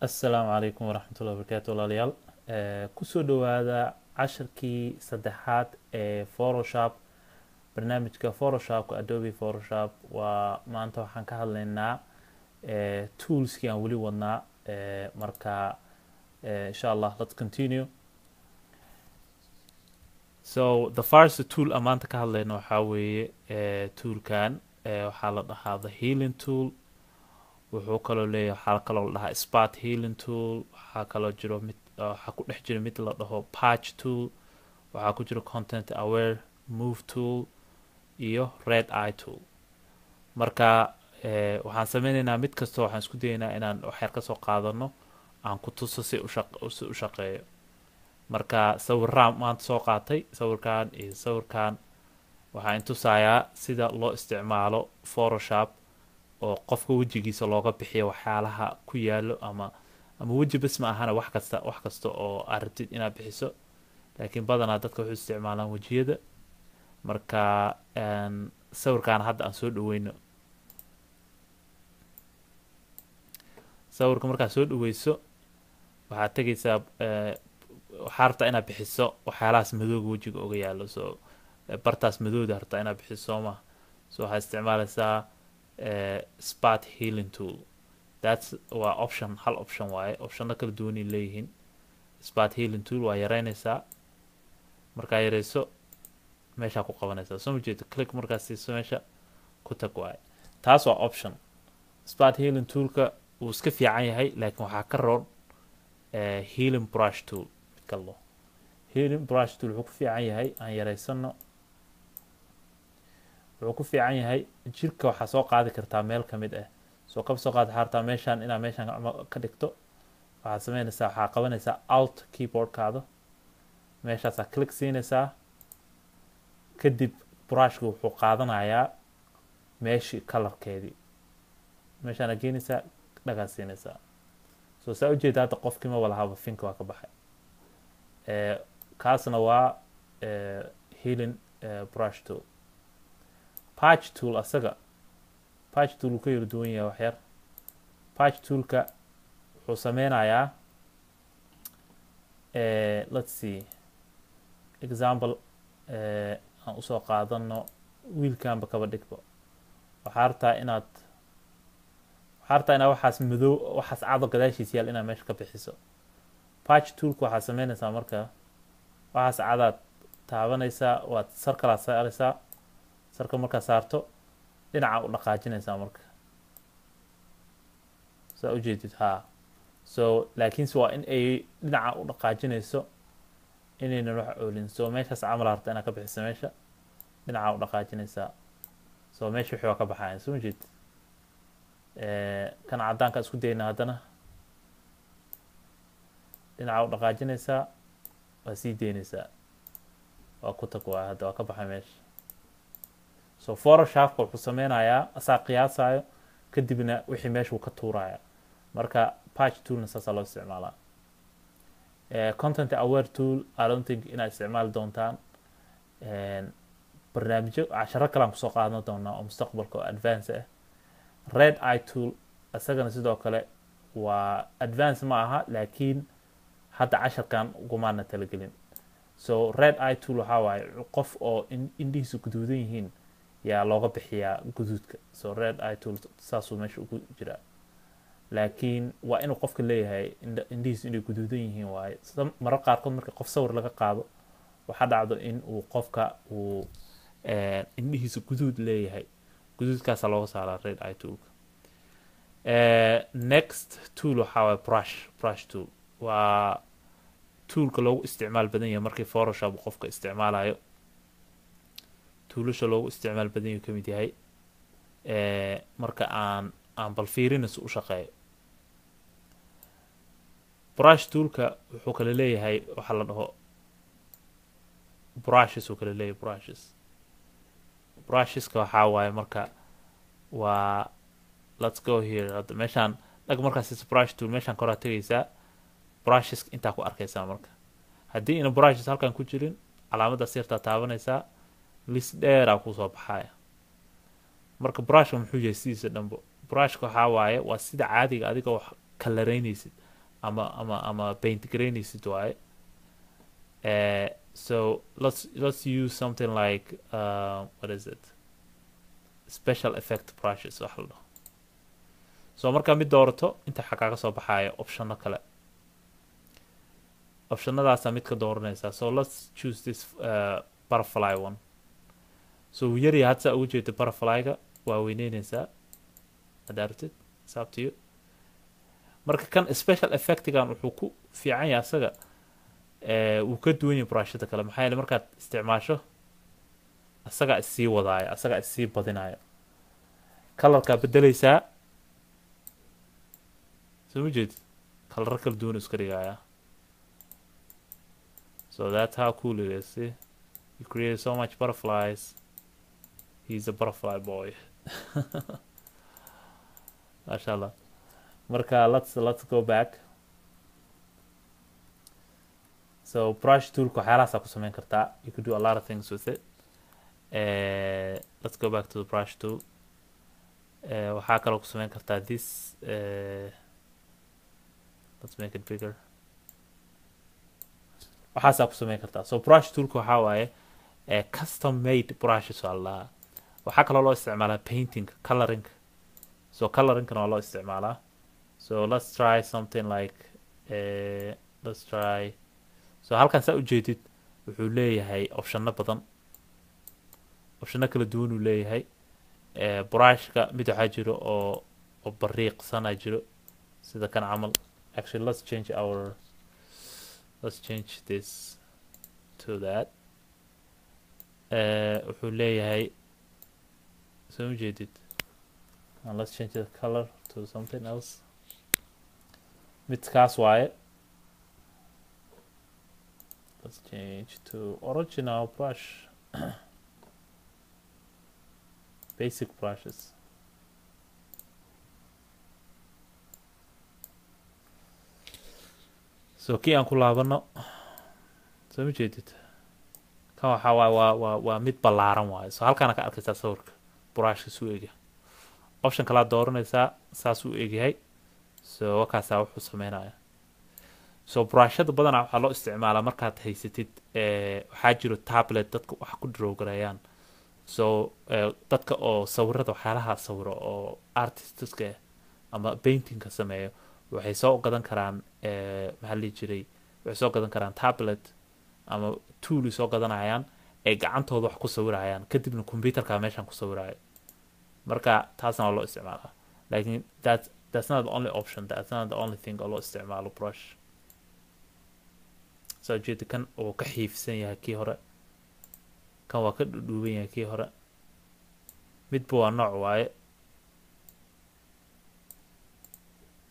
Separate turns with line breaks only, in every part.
assalaamu calaykum waraxmatullahi wabarakaatu walaalayaal ku soo dhowaada casharkii saddexaad ee photoshop barnaamijka photoshopka adobe photoshop. Waa maanta waxaan ka hadlaynaa toolskii aan weli wadnaa. Marka insha allah let's continue. So the first tool aan maanta ka hadlayno waxaa weeye toolkan waxaa la dhahaa the healing tool wuxuu kaloo leeyahay waxaa kaloo la dhahaa spart healing tool. Waxaa kaloo jiro mid waxaa ku dhex jiro mid la dhaho patch tool. Waxaa ku jiro content aware move tool iyo red eye tool. Marka waxaan sameyneynaa mid kastoo waxaan isku dayeynaa inaan waxyar ka soo qaadano aan ku tuso si si u shaqeeyo. Marka sawiraan maanta soo qaatay sawirkan iyo sawirkan waxaan tusayaa sida loo isticmaalo photoshop oo qofka wejigiisa looga bixiyo waxyaalaha ku yaalo ama ama weji bes ma ahana wax kasta wax kasta oo aad rabtid inaad bixiso. Laakiin badanaa dadka waxay isticmaalaan wejiyada. Marka sawirkan hadda aan soo dhaweyno sawirka markaad soo dhaweyso waxaad tegaysaa waxaa rabtaa inaad bixiso waxyaalahaas madooga wejiga oga yaalo so bartaas madooda rabtaa inaad bixiso soo ma. So waxaad isticmaalaysaa spart healing tool. Thats waa option hal option waaye. Optionno kala duwanay leeyihiin. Spart healing tool waa yareynaysaa markaa yareyso meeshaa ku qabanaysaa. Soo ma jeedo click markaa siiso meesha ku tag waaye. Taas waa option. Spart healing toolka wuu iska fiican yahay laakiin waxaa ka roon healing brush tool. Midka lo healing brush tool wuxuu ku fiican yahay. Aan yareysano wuxuu ku fiican yahay jirka waxaa soo qaadi kartaa meel ka mid ah soo kaba soo xaartaa meeshaan inaad meeshaan ka dhigto waxaad sameynaysaa waxaa qabanaysaa alt keyboardkaada meeshaasaa click siinaysaa. Kadib brushka wuxuu qaadanayaa meeshii colorkeedii meeshaana geenaysaa dhagaa siinaysaa. Soo saa ujeeda hadda qofkii ma walahaba finka waa ka baxay. Kaasna waa healing brush tool patch tool asaga patch tool uu ka yara duwan yahay waxyar patch toolka wuxuu sameynayaa let's see example aan u soo qaadano wiilkanba kaba dhigba waxaa rabtaa inaad waxaa rabtaa inaad waxaas madow waxaas cado gadaashiis yaal inaad meesha ka bixiso. Patch toolka waxaad sameynaysaa marka waxaas cadaad taabanaysaa waad sar kalaad saaraysaa sarka markaa saarto dhinaca u dhaqaajinaysaa marka. Saa ujeedid haa. So laakiinse waa in ay dhinaca u dhaqaajinayso inaynan wax oolin. So meeshaas camal harta inaad ka bixiso meesha dhinaca u dhaqaajinaysaa. So meesha wixii ka baxayan soo ujeed kan caddaanka isku dayna haddana? Dhinaca u dhaqaajinaysaa waa sii deynaysaa waa ku tag waa hadda waa ka baxay meesha so photoshopka wuxuu sameynayaa asaa qiyaasayo kadibna wixii meeshuu ka tuuraya marka patch toolna saasaa loo isticmaalaa. Content aware tool i don't think inaad isticmaali doontaan. Barnaamijyo casharo kalean ku soo qaadan doonaa oo mustaqbalka oo advance ah red eye tool isagana sidoo kale waa advance ma aha laakiin hadda casharkan ugumaana talagelin. So red eye tool waxaa waaye qof oo indhihiisu guduudan yihiin yaa looga bixiyaa guduudka. So red eye tool saasuu meesha ugu jiraa. Laakiin waa inuu qofka leeyahay indhihiisu inay guduudan yihiin waaye. Marar qaarkood marka qof sawir laga qaado waxaa dhacdo in uu qofka uu indhihiisu guduud leeyahay. Guduudkaasaa looga saaraa red eye toolka next tool waxaa brush brush tool. Waa toolka loogu isticmaal badan yahay markii photoshop qofka isticmaalayo tuulasha loogu isticmaal badan yahu ka mid yahay. Marka aan aan bal fiirinayso u shaqeeyo. Brush toolka wuxuu kala leeyahay waxaa la dhaho brushes uu kala leeyahay brushes. Brusheska waxaa waaye marka waa let's go here. Hadda meeshaan dhag markaas brush tool meeshaan koraa tegaysaa brushes intaa ku arkaysaa marka. Haddii ina brushes halkan ku jirin calaamadaas yartaa taabanaysaa lis dheeraa ku soo baxaya. Marka brushka muxuu yahay sidiisa dhanbo. Brushka waxaa waaye waa sida caadiga adigoo wax kalaraynaysid ama ama ama paint garaynaysid waaye. Uh, so let's let's use something like uh, what is it? Special effect brushes wax la dhaho. So markaa mid doorato inta waxaa kaaga soo baxaya optionno kale. Optionadaasaa mid ka dooranaysaa. So let's choose this uh, butterfly one so wuu yaryahay hadda saa ugu jeeda butterflyga waa weyneyneysaa hadda aragtid it's up to you. Marka kan special effectigan wuxuu ku fiican yahay asaga eh, wuu ka duwan yahay brushada kale. Maxaa yeele markaad isticmaasho asagaa issii wadaaya asagaa issii badinaya kalarkaa bedeleysaa soo ma jeedid kalaro kala duwan iska dhigaya so that's how cool it is you created so much butterflies he's a butterfly boy. Masha allah marka let's let's go back. So brush toolka waxyaalahaasaa ku sameyn kartaa you could do a lot of things with it. Uh, let's go back to the brush tool. Uh, waxaa kaloo ku sameyn kartaa this uh, let's make it bigger. Waxaasaa ku sameyn kartaa so brush toolka waxaa waaye custom made brushes waa la waxaa kaloo loo isticmaalaa painting coloring. So coloringkana waa loo isticmaalaa. So let's try something like uh, let's try. So halkan saa ujeedid wuxuu leeyahay optionno badan. Optionno kala duwan uu leeyahay. Uh, brushka mid waxaa jiro oo oo bariiqsana jiro. Sida kan camal. Actually let's change our let's change this to that. Uh, wuxuu leeyahay soo ujeedid and let's change the color to something else. Midkaas waaye let's change to original brush. Basic brushes. So kii aan ku laabano soo ma jeedid kan waxaa waay waa waa waa mid ballaaran waaye so halkaana ka arkaysaa sawirka brushka suu egyahay option kalaa dooranaysaa saasuu egyahay so wakaasaa wuxuu sameynaya. So brushada badanaa waxaa loo isticmaalaa markaad haysatid eh, waxaa jiro tablet dadka wax ku drowgareeyaan so eh, dadka oo sawirada waxyaalaha sawiro oo artistiska ah ama paintingka sameeyo waxay soo gadan karaan eh, maxaa dhihi jiray? Waxay soo gadan karaan tablet ama tool soo gadanayaan ay gacantooda wax ku sawirayaan. Kadibna computerka meeshan ku sawiraya marka taasna waa loo isticmaalaa laakiin that that's not the only option. That's not the only thing oo loo isticmaalo brush. Soo jeeda kan uu ka xiifsan yahay kii hore kan waa ka dhudhuuban yahay kii hore midba waa nooc waaye.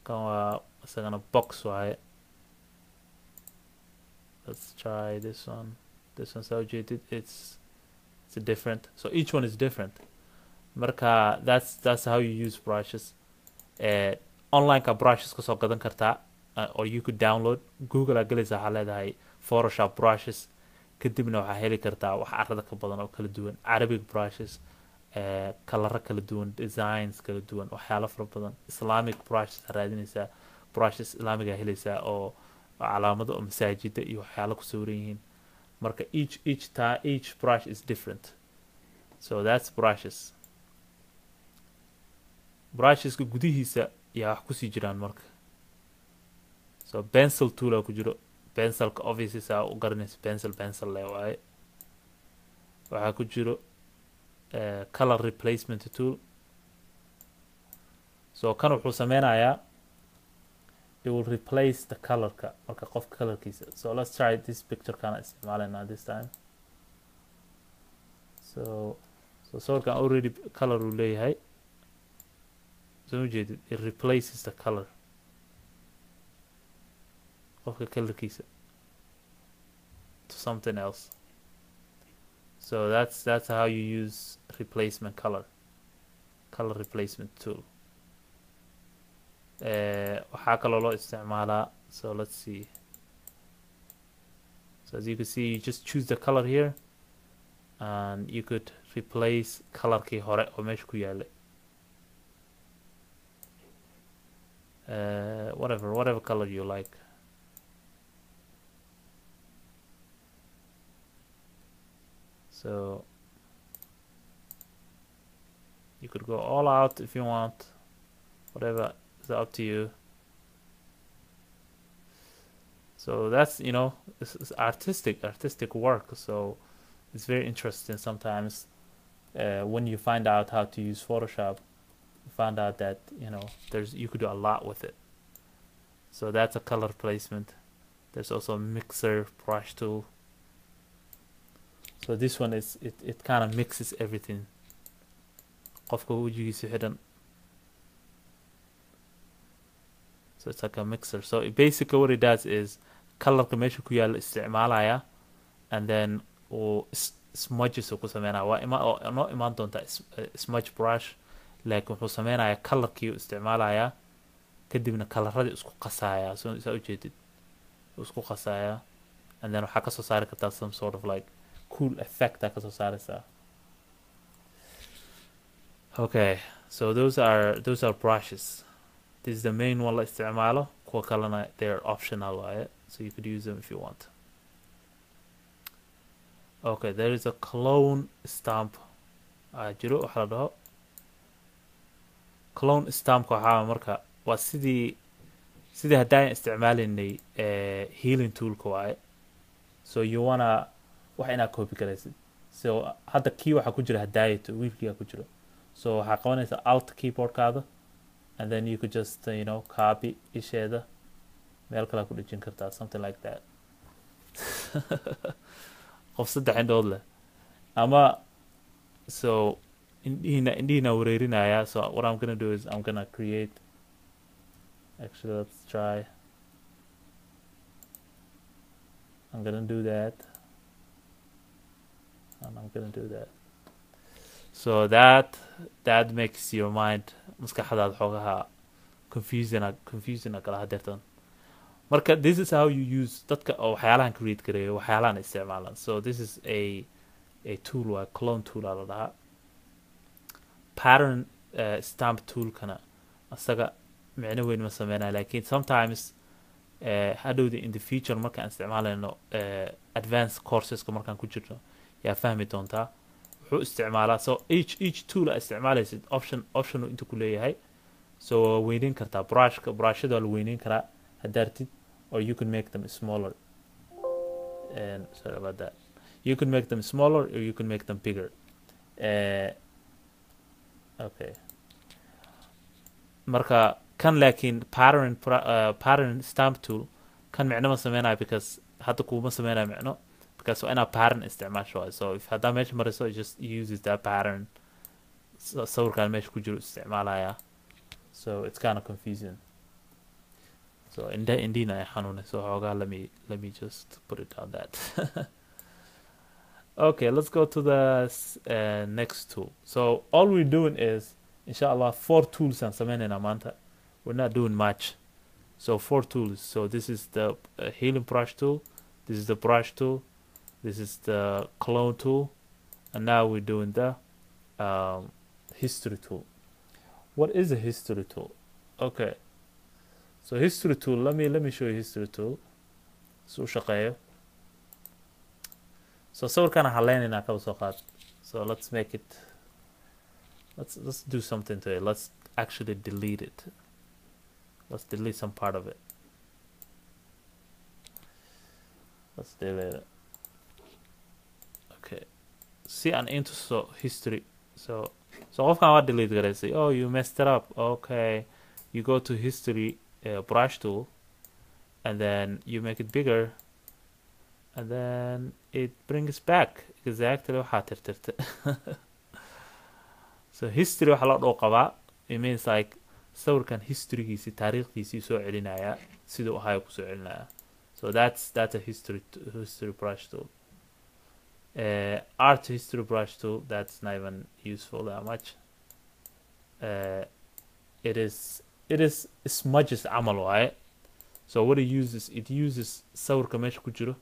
Kan waa isagana box waaye. Let's try this one. This one soo jeedid it's it's different. So each one is different marka that's that's how you use brushes. Uh, onlineka brushes ka soo gadan kartaa uh, or you could download. Google aa gelaysa waxaa leedahay photoshop brushes. Kadibna waxaa heli kartaa wax carada ka badan oo kala duwan. Arabic brushes uh, kalaro kala duwan designs kala duwan waxyaalo fara badan. Islamic brushes aa raadinaysaa brushes islaamiga helaysaa oo calaamado oo masaajida iyo waxyaalo ku yihiin. Marka each each ta each brush is different. So that's brushes brusheska gudihiisa yaa wax ku sii jiraan marka. So pencil tool ku jiro. Pencilka obviously u garanaysa pencil pencil le waaye. Waxaa ku jiro uh, color replacement tool. So kan wuxuu sameynayaa it will replace the colorka marka qofka colorkiisa. So let's try this picture kana isticmaalena this time. So so sawirkan already color uu leeyahay soo ujeedid it replaces the color qofka colorkiisa to something else. So that's that's how you use replacement color color replacement tool. Uh, waxaa kaloo loo isticmaalaa so let's see. So as you can see you just choose the color here and you could replace colorkii hore oo meesha ku yaalay uh, whatever whatever color you like. So you could go all out if you want. Whatever is up to you. So that's you know it's, it's artistic artistic work. So it's very interesting sometimes uh, when you find out how to use photoshop you find out that you know there's you could do a lot with it. So that's a color placement. There's also a mixer brush tool. So this one is it, it kind of mixes everything. Qofka wejigiisa xidhan so it's like a mixer. So it basically what it does is colorka meesha ku yaala isticmaalaya and then uu smudges uu ku sameynaya waa ima oo noo imaan doonta uh, uh, smudge brush laakiin wuxuu sameynaya colorkii uu isticmaalaya kadibna kalaradii isku qasaya so saa ujeedid isku qasaya and then waxaa ka soo saari kartaa some sort of like cool effect aa ka soo saaraysaa. Okay so those are those are brushes. This is the main one la isticmaalo kuwa kalena they're optional waaye so you could use them if you want. Okay there is a clone stamp. Jiro waxa la dhaho clone stampka waxaa marka waa sidii sidii haddaan isticmaalaynay healing toolka waaye. So you wanna wax inaad copy garaysid so hadda kii waxaa ku jira hadaayato wiilkiigaa ku jiro so waxaa qabanaysaa alt keyboardkaada and then you could just you know copy isheeda. Meel kale ku dhejin kartaa something like that. Qof saddex indhood leh. Ama so indhihiina wareerinaya so what I'm gonna do is I'm gonna create actually let's try. I'm gonna do that. And I'm gonna do that. So that that makes your mind maskaxdaada xoogaha confusing kala hadeertan marka this is how you use dadka oo waxyaalahan create gareeyo waxyaalahan isticmaalan. So this is a a tool waa clone tool aa la dhahaa pattern uh, stamp toolkana. Asaga micno weyn ma sameynaya laakiin sometimes uh, in the future markaan isticmaalayno uh, advanced courseska markaan ku jirno yaa fahmi doontaa? Wuxuu isticmaalaa so each each tool aa isticmaalaysid option option inta ku leeyahay. So waa weyneyn kartaa brushka brushada waa la weyneyn karaa. Haddaartid or you can make them smaller. And sorry about that. You can make them smaller or you can make them bigger. Uh, okay. Marka kan laakiin pattern uh, pattern stamp tool kan micno ma sameynayo because hadda kuuma sameynayo micno because waa inaa pattern isticmaasho waay so if haddaa meesha marayso just uses that pattern. Sawirkaan meesha ku jiro isticmaalaya. So it's kind of confusing. So indha indhiina ay xanuunay xoogaa let me just put it on that okay let's go to the uh, next tool. So all we're doing is inshallah four tools aan sameynayna maanta we're not doing much. So four tools. So this is the uh, healing brush tool. This is the brush tool. This is the clone tool. And now we're doing the um, history tool. What is a history tool? Okay. So history tool let me let me show you history tool. So shaqeeyo so sawirkaan haleynaynaa kaba soo qaad so let's make it let's let's do something to it. Let's actually delete it. Let's delete some part of it. Let's delete it. Okay. See an into history. So so qofkan waa delete garaysay oh you messed it up. Okay. You go to history uh, brush tool and then you make it bigger then it brings back exactly waxaa tirtirta so history waxa loo dhow qabaa. It means like sawirkan historygiisi taariikhdiisii soo celinaya siduu ahayo ku soo celinaya. So that's that's a history history brush tool. Uh, art history brush tool that's not even useful that much. Uh, it is it is smudges camal waaye so what it uses it uses sawirka meesha ku jiro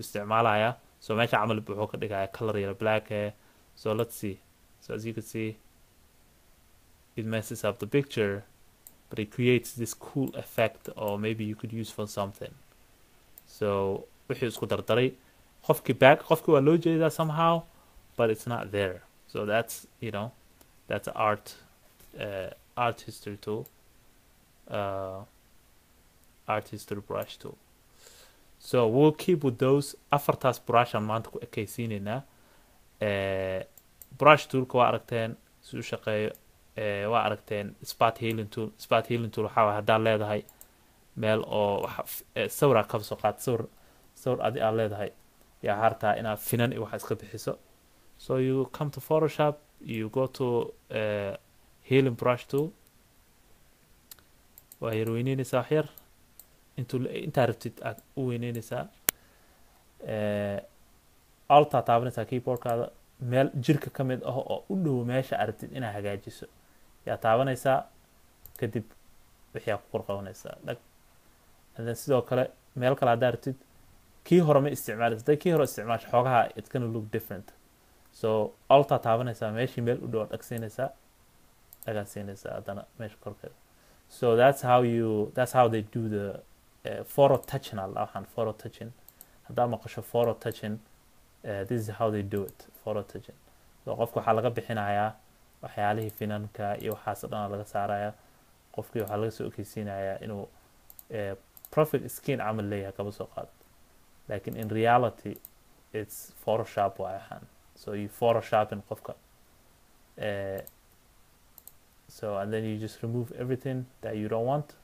isticmaalaya so meesha camal wuxuu ka dhigaya color yara black hair so let's see. So as you can see it messes up the picture but it creates this cool effect or maybe you could use for something. So wixii isku dardaray. Qofkii back qofkii waa loo jeedaa somehow but it's not there. So that's you know that's art uh, art history tool uh, art history brush tool so we'll keep with those. Afartaas brushan maanta ku ekaysiinaynaa uh, brush toolka waa aragteen si u shaqeeyo. Uh, waa aragteen spat healing tool. Spat healing tool waxaa haddaad leedahay meel oo waxa sawiraa kaba soo qaad. Sawir sawir adi aad leedahay. Yaa hartaa inaad finan iyo waxa iska bixiso. So you come to photoshop you go to healing brush tool. Waa yar weyneyneysaa wax yar intaa rabtid aad u weyneyneysaa altaa taabanaysaa keyboardkaada meel jirka ka mid ah oo u dhow meesha aad inaad hagaajiso yaa taabanaysaa kadib wixii aa ku qorqabanaysaa dhag. Then sidoo kale meel kale haddaa rabtid kii hore ma isticmaalaysa hadday kii hore isticmaasho xoogaha it's gonna look different. So altaa taabanaysaa meeshii meel u dhow dhagsiinaysaa dhagaa siinaysaa haddana meesha korkeeda. So that's how you that's how they do the photo touching so qofka waxaa laga bixinayaa waxyaalihii finanka iyo waxaas dhan laga saarayaa qofkii waxaa laga soo okeysiinayaa inuu uh, profit skin camal leeyahay kaba soo qaado laakiin in reality it's photoshop waay waxaan so you photoshopping qofka. Uh, so and then you just remove everything that you don't want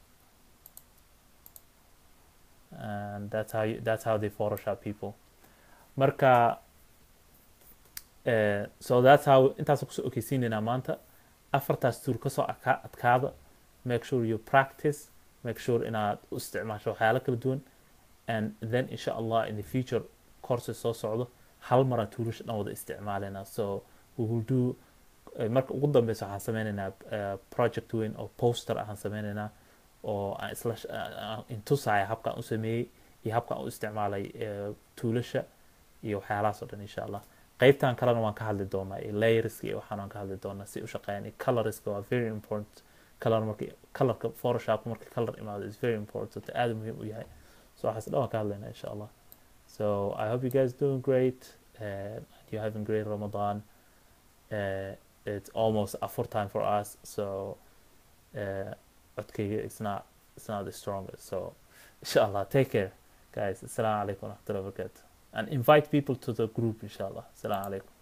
and that's how you, that's how they photoshop people. Marka uh, so that's how intaas ku soo okeysiinaynaa maanta afartaas tuur ka soo adka adkaada make sure you practice make sure inaad u isticmaasho waxyaalo kala duwan and then insha allah in the future courses soo socdo hal maraan tuulasha dhan wada isticmaalayna so we will do marka ugu dambeysa waxaan sameynaynaa project weyn oo poster ahaan sameynaynaa oo aan isla intusaya habkaan u sameeyey iyo habkaan u isticmaalay tuulasha iyo waxyaalahaas oo dhan insha allah qeybtan kalena waan ka hadli doonaa iyo layerska iyo waxaan waan ka hadli doonaa si u shaqeeyaan iyo colorska waa very important. Color marka colorka photoshop marka color imaado is very important aada muhiim u yahay. So waxaas dhan waan ka hadlaynaa insha allah so i hope you guys doing great uh, you're having great ramadan. Uh, it's almost a time for us so uh, codkayga it's not it's not the strongest. So inshallah take care guys. Assalamu alaikum and invite people to the group inshallah. Assalamu alaikum